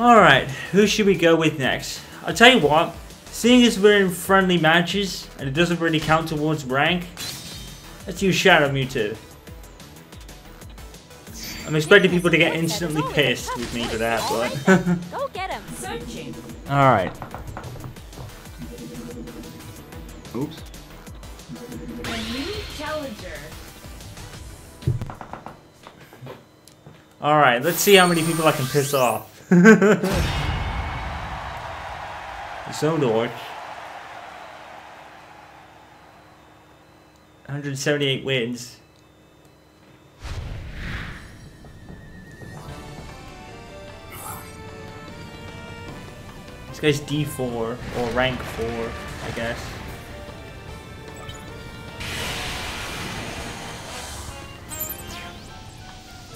Alright, who should we go with next? I'll tell you what, seeing as we're in friendly matches and it doesn't really count towards rank, let's use Shadow Mewtwo. I'm expecting people to get instantly pissed with me for that, but... Go get him. Alright. Oops. A new challenger. Alright, let's see how many people I can piss off. Zonor. 178 wins. This guy's D4, or rank 4, I guess.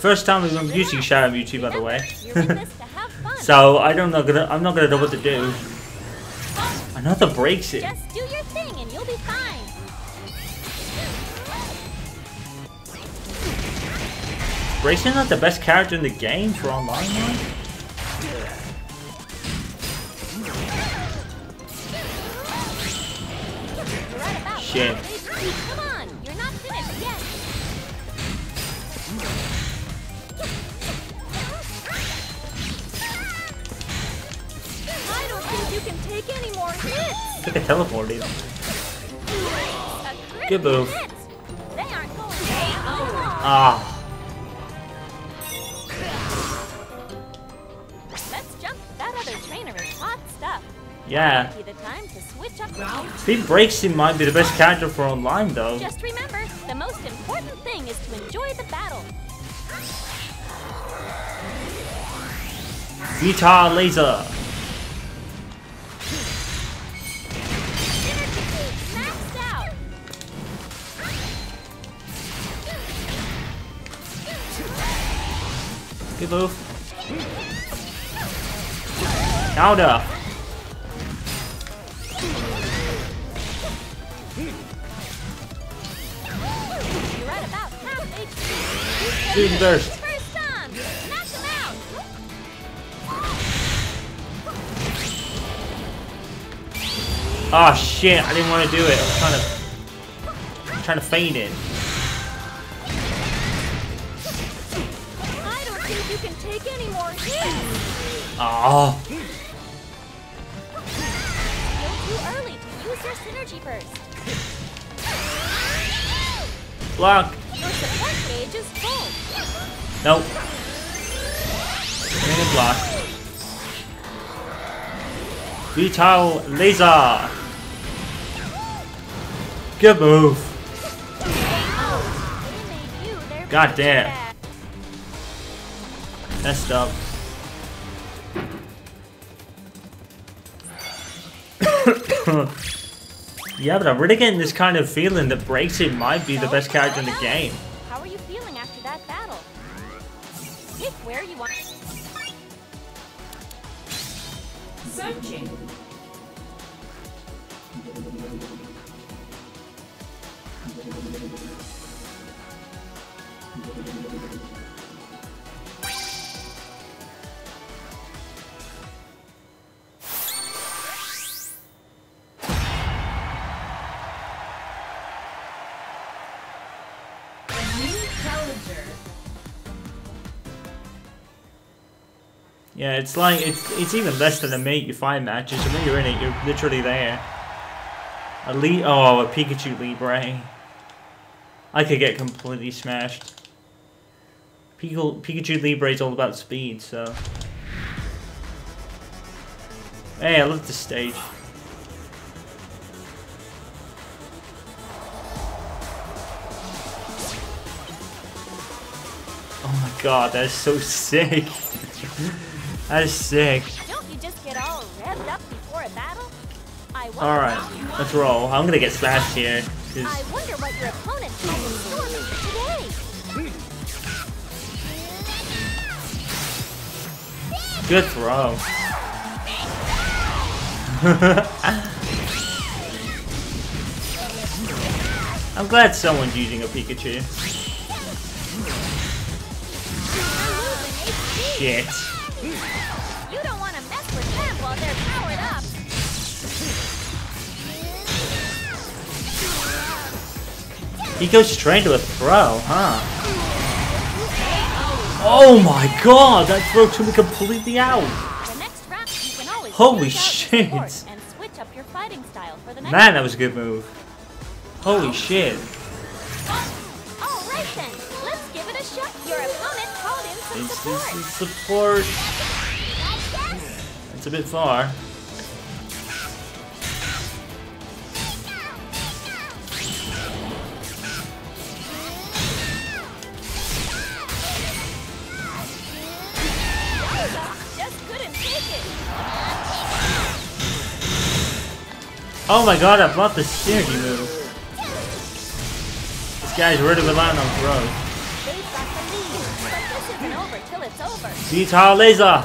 First time I'm using Shadow Mewtwo, by the way. So I don't know. Gonna, I'm not gonna know what to do. Another Braixen. Just do your thing and you'll be fine. Is not the best character in the game for online. One? Shit. Look at teleporting. Good move. hit. They aren't going to last long. Ah, Let's jump. That other trainer is hot stuff. yeah. Be the time to switch up. Pete Braixen might be the best character for online though. Just remember, the most important thing is to enjoy the battle. Vital Laser. Burst. First time, knock him out. Oh shit! I didn't want to do it. I was trying to, trying to feign it. You can take any more hits. Ah. Oh, Still too early to use your synergy burst. block. Your support gauge is full. Nope. A block. Vital Laser. Good move. They made you their God damn. Bad. Messed up. yeah, but I'm really getting this kind of feeling that Braixen might be the best character in the game. How are you feeling after that battle? Pick where you want. Searching. Yeah, it's like it's it's even less than a mate you find matches. And when you're in it, you're literally there. A Le oh, a Pikachu Libre. I could get completely smashed. Pikachu, Libre is all about speed, so. Hey, I love the stage. Oh my god, that's so sick. that is sick. Don't you just get all revved up before a battle? I Alright, let's roll. I'm gonna get smashed here. I wonder what your opponent has in store for today. Good throw. I'm glad someone's using a Pikachu. You're losing HP. Shit. He goes straight to a throw, huh? Oh my god, that throw took me completely out. The next round, you can always Holy switch out your shit. support And switch up your fighting style for the next Man, that was a good move. Holy oh. shit. All right then, let's give it a shot. Your opponent called in some Instances support. support. It's a bit far. Oh my god, I bought the synergy move. This guy's really relying on over. Vital laser!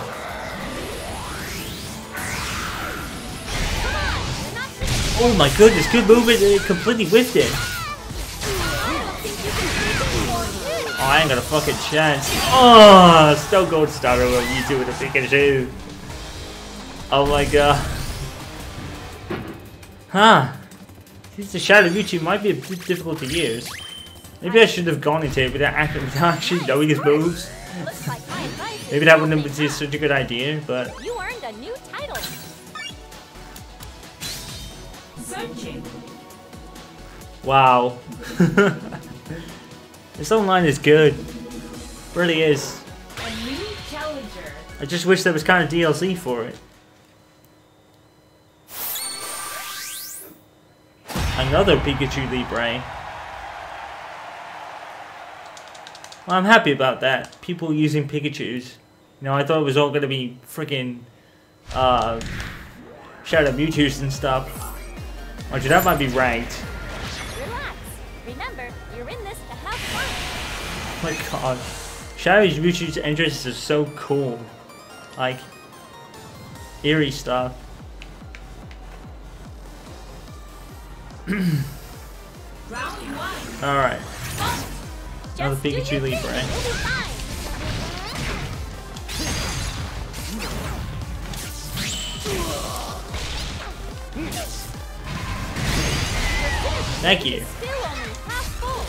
Oh my goodness, good move, it, it uh, completely whiffed it. Oh, I ain't got a fucking chance. Oh, still gold Starter, what you do with a Pikachu? Oh my god. Huh. Since the Shadow Mewtwo might be a bit difficult to use. Maybe I should have gone into it without actually, knowing his moves. Looks like my advice is Maybe that wouldn't have been such a good idea, but You earned a new title. Wow. this online is good. Really is. A new challenger. I just wish there was kind of DLC for it. Another Pikachu Libre. Well, I'm happy about that. People using Pikachus. You know, I thought it was all gonna be freaking uh, Shadow Mewtwo's and stuff. Actually, that might be ranked. Relax. Remember, you're in this to have fun. Oh my god. Shadow Mewtwo's entrances are so cool. Like, eerie stuff. Alright. Another Just do your Pikachu thing, Libre. You'll be fine. Thank you. Still only half full.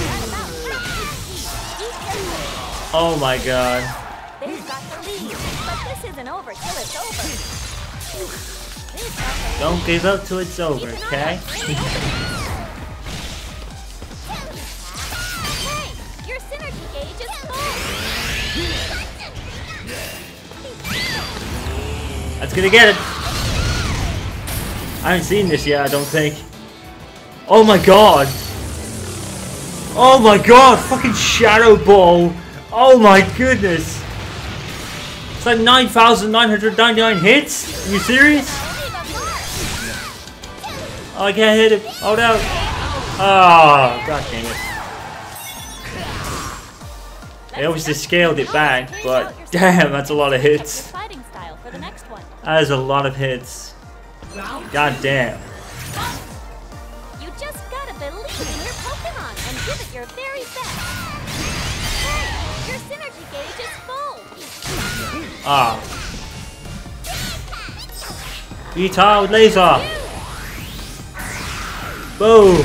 Right about half. Be careful. Oh my god. They've got the lead, but this isn't over till it's over. Don't give up till it's over, okay? That's gonna get it. I haven't seen this yet, I don't think. Oh my god. Oh my god, fucking Shadow Ball. Oh my goodness. It's like 9,999 hits? Are you serious? Only the mark. Oh, I can't hit him. Oh no. Oh, god dang it. They obviously scaled it back, but damn, that's a lot of hits. fighting style for the next one. That is a lot of hits. God damn. You just gotta believe in your Pokemon and give it your very best. Hey, your synergy gauge is full. Ah. Vital laser. Boom.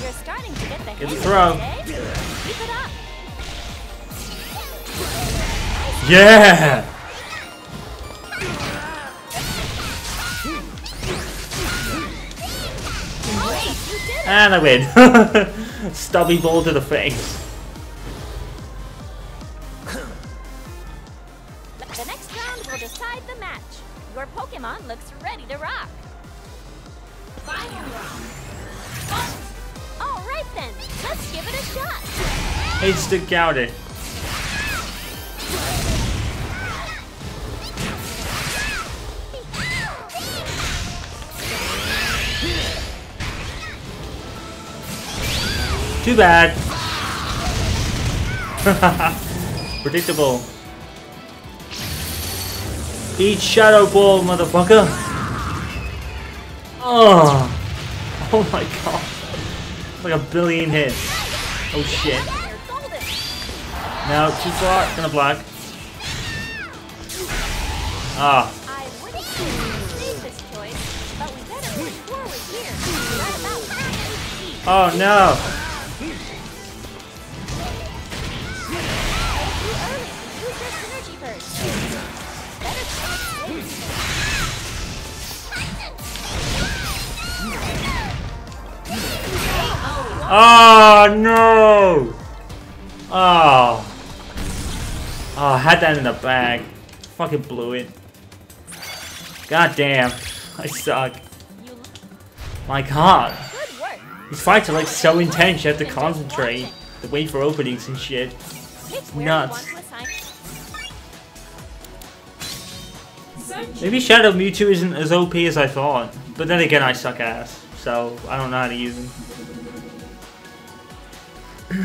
You're starting to get the throw. eh? Keep it up. Yeah. You did it. And I win. Stubby ball to the face. Round will decide the match. Your Pokemon looks ready to rock. final round. Oh, all right then, let's give it a shot. Instant counter. Too bad. Predictable. Eat Shadow Ball, motherfucker. Oh. Oh my god. Like a billion hits. Oh shit. You're golden. No, too far. Gonna block. Ah, I wouldn't Oh no! Oh. Oh, I had that in the bag. Fucking blew it. God damn. I suck. My god. These fights are like so intense, you have to concentrate. To wait for openings and shit. Where nuts. Maybe Shadow Mewtwo isn't as OP as I thought. But then again, I suck ass. So, I don't know how to use him. Yeah,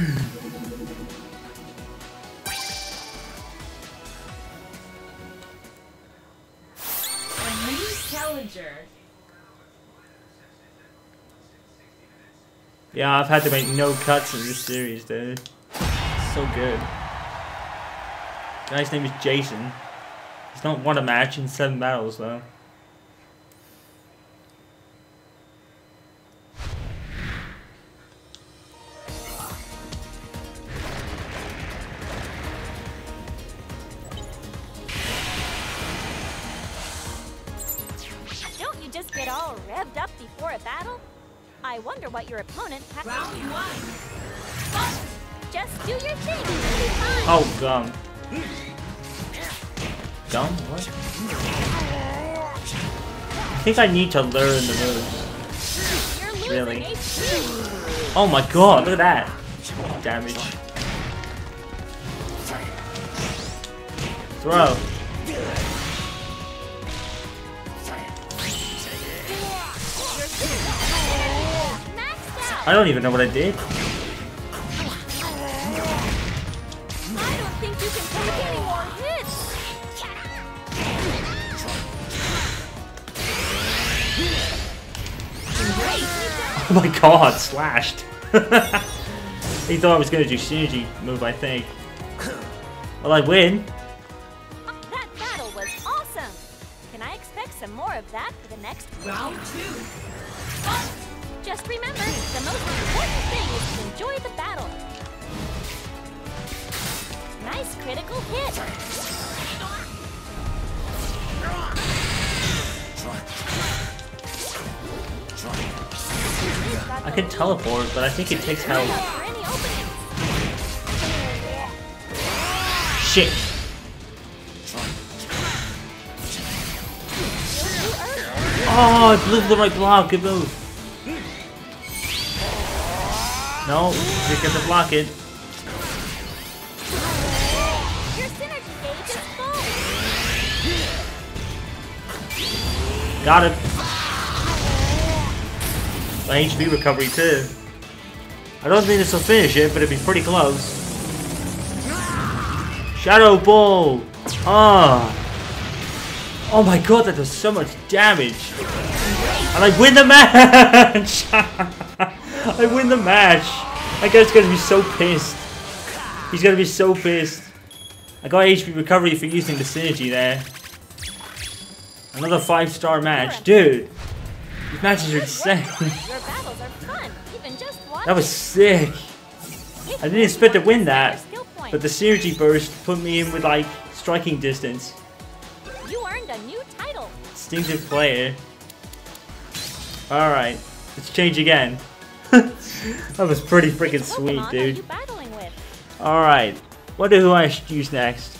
I've had to make no cuts in this series, dude. So good. Guy's name is Jason. He's not won a match in seven battles, though. Get all revved up before a battle? I wonder what your opponent has. Round one. Just do your thing. You'll be fine. Oh, gum. Gum? What? I think I need to learn the moves. Really? Oh my god, look at that. Damage. Throw. I don't even know what I did. Oh my god, slashed. he thought I was gonna do synergy move, I think. Well, I win. That battle was awesome. Can I expect some more of that for the next? Round two. Just remember, the most important thing is to enjoy the battle. Nice critical hit. I can teleport, but I think it takes health. For any openings. Shit. Still too early. Oh, I blew the right block. Good move. No, you get to block it. Your synergy gauge is full. Got it. My HP recovery too. I don't think this will finish it, but it'd be pretty close. Shadow Ball! Ah! Oh my god, that does so much damage! And I win the match! I win the match! That guy's gonna be so pissed. He's gonna be so pissed. I got HP recovery for using the synergy there. Another five star match. Dude! These matches are insane. Are fun, even just watching. That was sick. I didn't expect to win that, but the synergy burst put me in with like striking distance. You earned a new title. Instinctive player. Alright, let's change again. that was pretty freaking sweet, Pokemon Are you dude. Alright, wonder who I should use next.